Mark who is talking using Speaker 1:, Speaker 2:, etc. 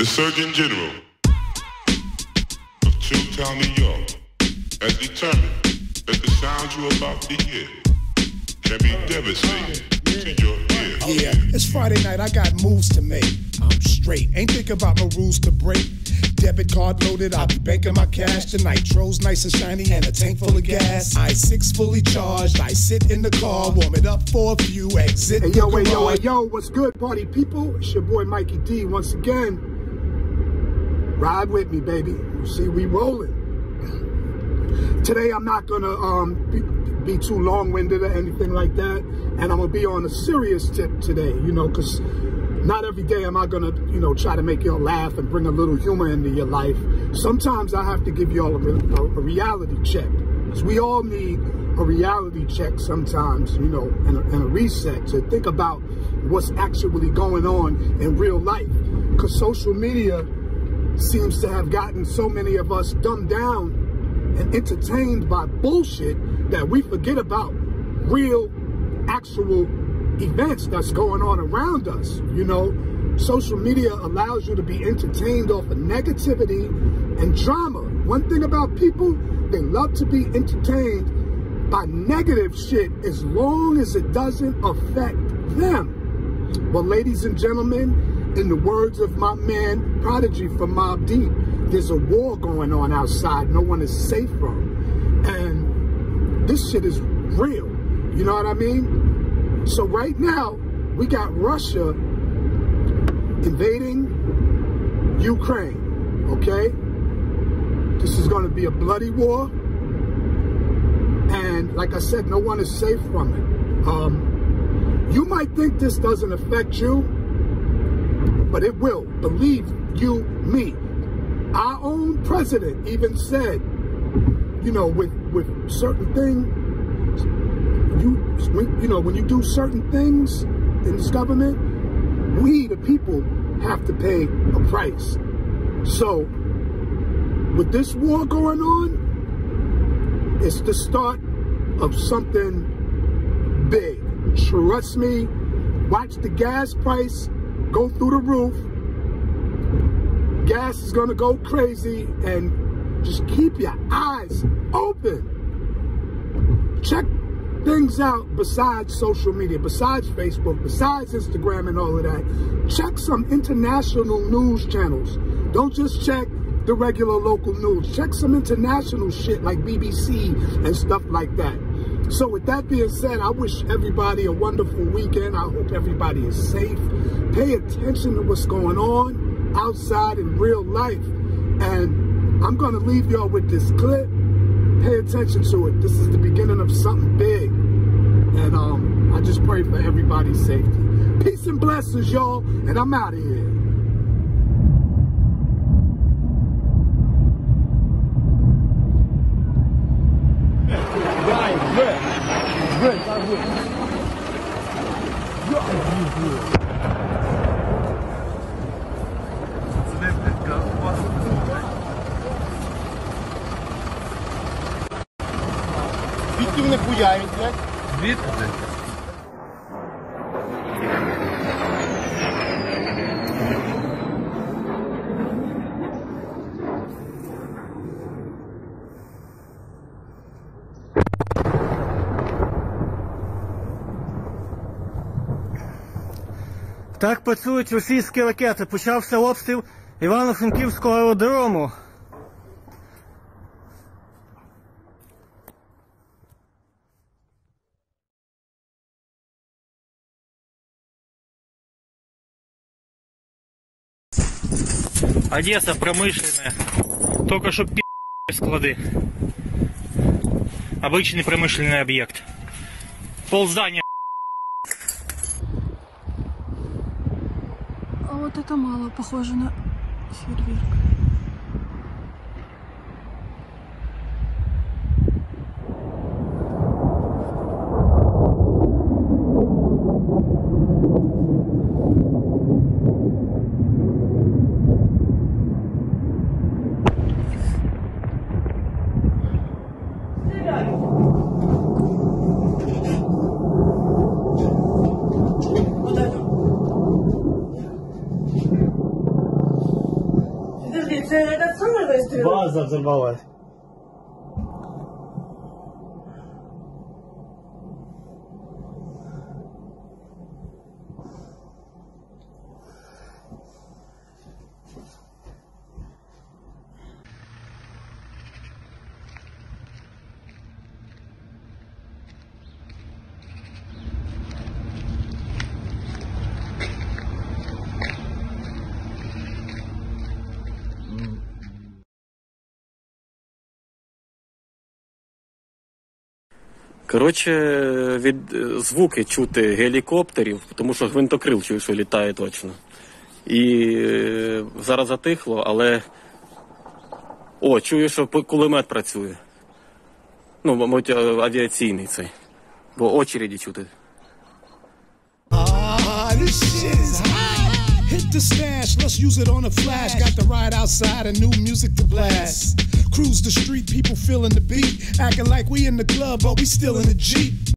Speaker 1: The Surgeon General of Chilltown, New York, has determined that the sounds you're about to hear can be devastating to your ear.
Speaker 2: Yeah, it's Friday night. I got moves to make. I'm straight. Ain't thinking about no rules to break. Debit card loaded, I'll be banking my cash. The nitro's nice and shiny and a tank full of gas. I six fully charged. I sit in the car, warm it up for a few. Exit.
Speaker 3: Hey
Speaker 2: the
Speaker 3: yo, hey yo, hey yo, what's good, party people? It's your boy Mikey D once again. Ride with me, baby. You see, we rolling. Today, I'm not gonna um, be, be too long-winded or anything like that, and I'm gonna be on a serious tip today. You know, cause not every day am I gonna, you know, try to make y'all laugh and bring a little humor into your life. Sometimes I have to give y'all a, a, a reality check, cause we all need a reality check sometimes, you know, and a, and a reset to think about what's actually going on in real life. Cause social media seems to have gotten so many of us dumbed down and entertained by bullshit that we forget about real, actual events that's going on around us. You know, social media allows you to be entertained off of negativity and drama. One thing about people, they love to be entertained by negative shit as long as it doesn't affect them. Well, ladies and gentlemen, in the words of my man Prodigy from Mobb Deep, there's a war going on outside no one is safe from. And this shit is real. You know what I mean? So right now, we got Russia invading Ukraine, okay? This is going to be a bloody war. And like I said, no one is safe from it. Um, you might think this doesn't affect you, but it will. Believe you me. Our own president even said, you know, with with certain things, you when, you know, when you do certain things in this government, we the people have to pay a price. So, with this war going on, it's the start of something big. Trust me. Watch the gas price go through the roof. Gas is gonna go crazy and just keep your eyes open. Check things out besides social media, besides Facebook, besides Instagram and all of that. Check some international news channels. Don't just check the regular local news. Check some international shit like BBC and stuff like that. So with that being said, I wish everybody a wonderful weekend. I hope everybody is safe. Pay attention to what's going on outside in real life. And I'm going to leave y'all with this clip. Pay attention to it. This is the beginning of something big. And um, I just pray for everybody's safety. Peace and blessings, y'all. And I'm out of here.
Speaker 4: Вони блядь?
Speaker 5: Звідки? Так працюють російські ракети. Почався обстріл Івано-Франківського аеродрому. Одесса промышленная. Только что пи склады. Обычный промышленный объект. Пол здания
Speaker 6: А вот это мало похоже на фейерверк.
Speaker 7: есть э, этот самый выстрел?
Speaker 4: База взорвалась.
Speaker 8: Коротше, від звуки чути гелікоптерів, тому що гвинтокрил чую, що літає точно. І е, зараз затихло, але. О, чую, що кулемет працює. Ну, мабуть, е, авіаційний цей. Бо очереді чути.
Speaker 2: Ah. Hit the stash, let's use it on a flash. Got the ride outside and new music to blast. Cruise the street, people feeling the beat. Acting like we in the club, but we still in the Jeep.